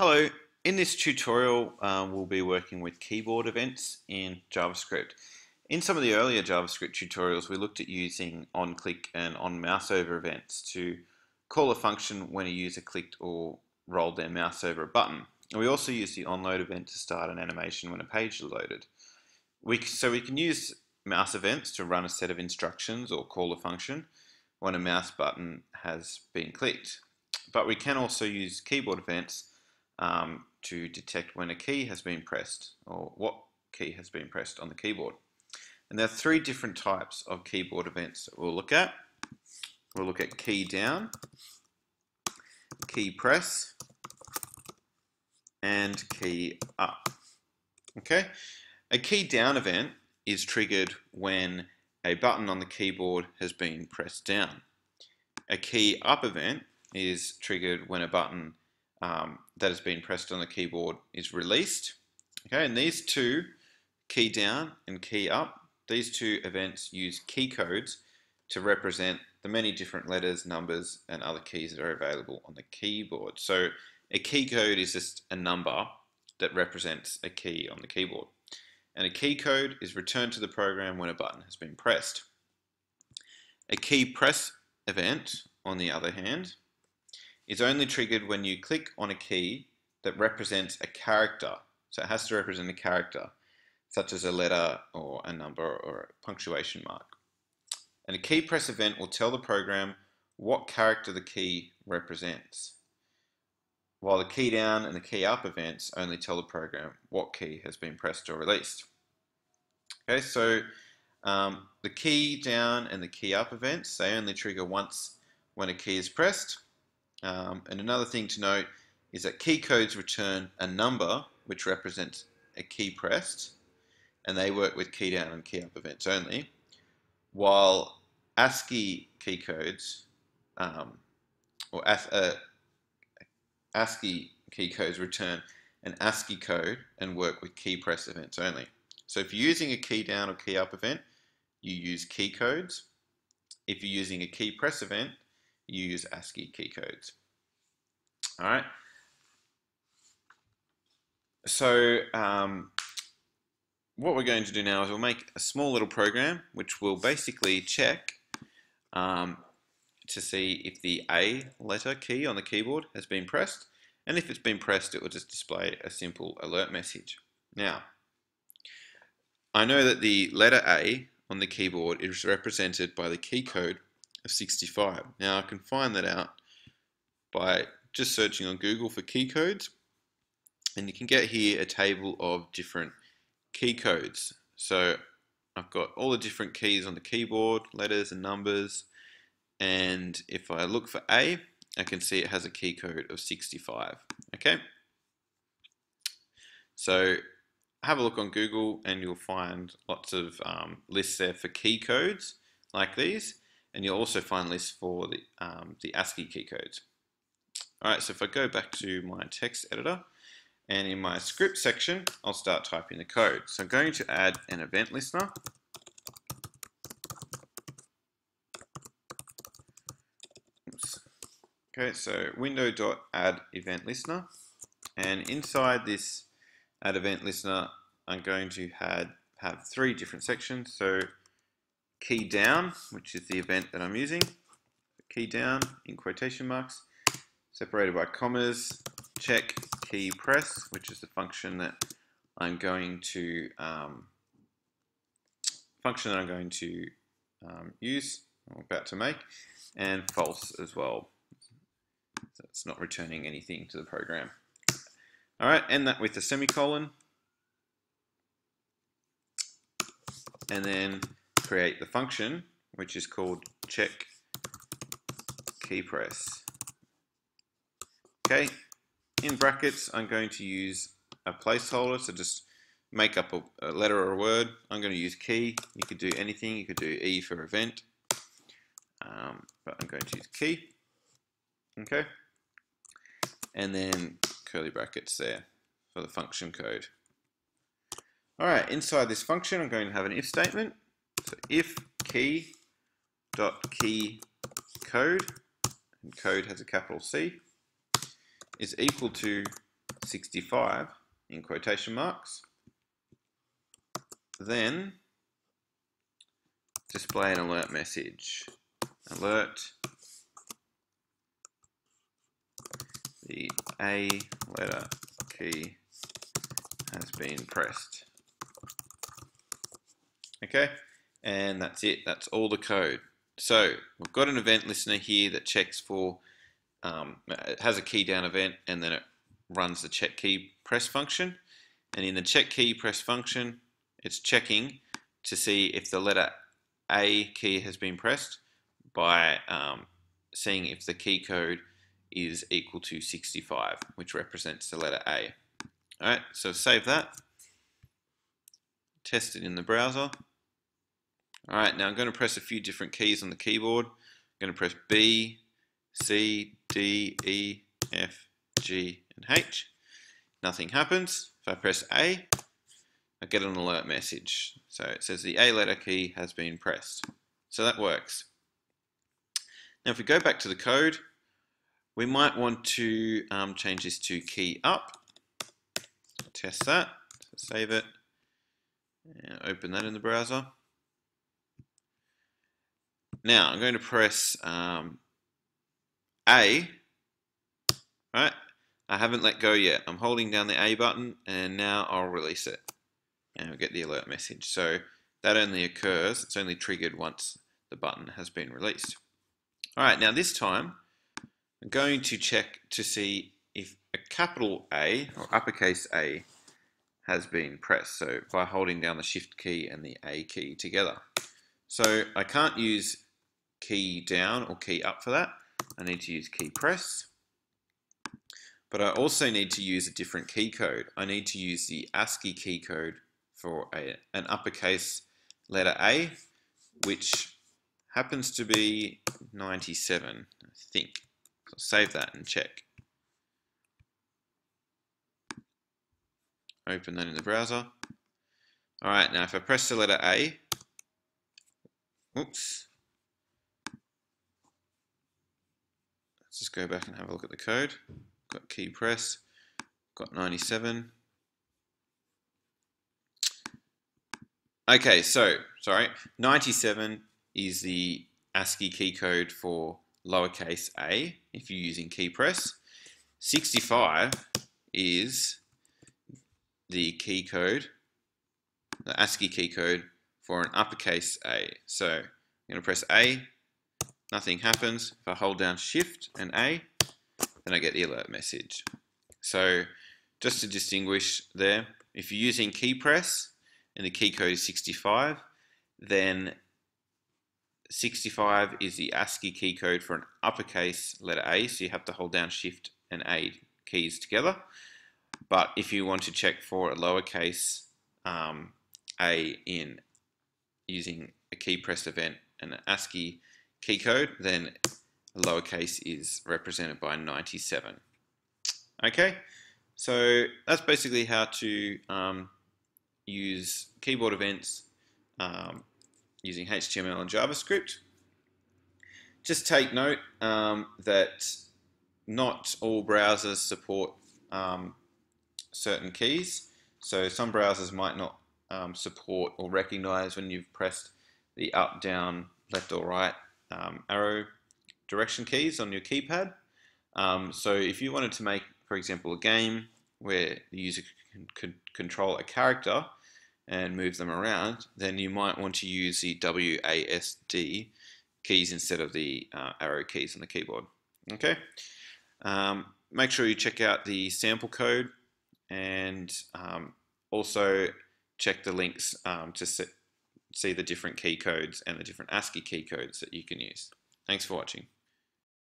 Hello, in this tutorial um, we'll be working with keyboard events in JavaScript. In some of the earlier JavaScript tutorials we looked at using on-click and on-mouse over events to call a function when a user clicked or rolled their mouse over a button. And we also used the onload event to start an animation when a page is loaded. We, so we can use mouse events to run a set of instructions or call a function when a mouse button has been clicked. But we can also use keyboard events um, to detect when a key has been pressed or what key has been pressed on the keyboard. And there are three different types of keyboard events that we'll look at. We'll look at key down, key press, and key up. Okay, a key down event is triggered when a button on the keyboard has been pressed down. A key up event is triggered when a button um, that has been pressed on the keyboard is released. Okay, and these two, key down and key up, these two events use key codes to represent the many different letters, numbers, and other keys that are available on the keyboard. So a key code is just a number that represents a key on the keyboard. And a key code is returned to the program when a button has been pressed. A key press event, on the other hand, is only triggered when you click on a key that represents a character. So it has to represent a character, such as a letter or a number or a punctuation mark. And a key press event will tell the program what character the key represents, while the key down and the key up events only tell the program what key has been pressed or released. Okay, so um, the key down and the key up events, they only trigger once when a key is pressed, um, and another thing to note is that key codes return a number which represents a key pressed, and they work with key down and key up events only, while ASCII key codes, um, or uh, ASCII key codes return an ASCII code and work with key press events only. So if you're using a key down or key up event, you use key codes. If you're using a key press event, use ASCII key codes. All right. So um, what we're going to do now is we'll make a small little program which will basically check um, to see if the A letter key on the keyboard has been pressed and if it's been pressed it will just display a simple alert message. Now I know that the letter A on the keyboard is represented by the key code of 65. Now I can find that out by just searching on Google for key codes and you can get here a table of different key codes. So I've got all the different keys on the keyboard, letters and numbers and if I look for A I can see it has a key code of 65 okay so have a look on Google and you'll find lots of um, lists there for key codes like these and you'll also find lists for the, um, the ASCII key codes. Alright, so if I go back to my text editor, and in my script section, I'll start typing the code. So I'm going to add an event listener. Oops. Okay, so window.add event listener. And inside this add event listener, I'm going to have, have three different sections. So key down, which is the event that I'm using, key down in quotation marks, separated by commas, check key press, which is the function that I'm going to um, function that I'm going to um, use, I'm about to make, and false as well. So it's not returning anything to the program. All right, end that with a semicolon, and then create the function, which is called check key press. Okay, in brackets, I'm going to use a placeholder, so just make up a, a, letter or a word. I'm going to use key. You could do anything. You could do E for event, um, but I'm going to use key. Okay, and then curly brackets there for the function code. All right, inside this function, I'm going to have an if statement. So if key dot key code, and code has a capital C, is equal to 65 in quotation marks. Then display an alert message. Alert the A letter key has been pressed. Okay, and that's it. That's all the code. So we've got an event listener here that checks for, um, it has a key down event and then it runs the check key press function. And in the check key press function, it's checking to see if the letter A key has been pressed by um, seeing if the key code is equal to 65, which represents the letter A. Alright, so save that. Test it in the browser. Alright, now I'm going to press a few different keys on the keyboard. I'm going to press B, C, D, E, F, G, and H. Nothing happens. If I press A, I get an alert message. So it says the A letter key has been pressed. So that works. Now if we go back to the code, we might want to um, change this to key up. Test that, so save it, and open that in the browser. Now I'm going to press um, A, right? I haven't let go yet. I'm holding down the A button and now I'll release it and we'll get the alert message. So that only occurs, it's only triggered once the button has been released. All right, now this time I'm going to check to see if a capital A or uppercase A has been pressed. So by holding down the shift key and the A key together. So I can't use key down or key up for that. I need to use key press. But I also need to use a different key code. I need to use the ASCII key code for a, an uppercase letter A, which happens to be 97, I think. So save that and check. Open that in the browser. All right, now if I press the letter A, oops, let's just go back and have a look at the code. Got key press, got 97. Okay, so, sorry, 97 is the ASCII key code for lowercase a if you're using key press. 65 is the key code, the ASCII key code for an uppercase A. So I'm going to press A, nothing happens. If I hold down Shift and A, then I get the alert message. So just to distinguish there, if you're using key press and the key code is 65, then 65 is the ASCII key code for an uppercase letter A, so you have to hold down Shift and A keys together. But if you want to check for a lowercase um, A in using a key press event and an ASCII key code, then lowercase is represented by 97. Okay, so that's basically how to um, use keyboard events um, using HTML and JavaScript. Just take note um, that not all browsers support um, certain keys. So some browsers might not um, support or recognize when you've pressed the up, down, left or right um, arrow direction keys on your keypad. Um, so if you wanted to make, for example, a game where the user can control a character, and move them around, then you might want to use the WASD keys instead of the uh, arrow keys on the keyboard. Okay. Um, make sure you check out the sample code and um, also check the links um, to see the different key codes and the different ASCII key codes that you can use. Thanks for watching.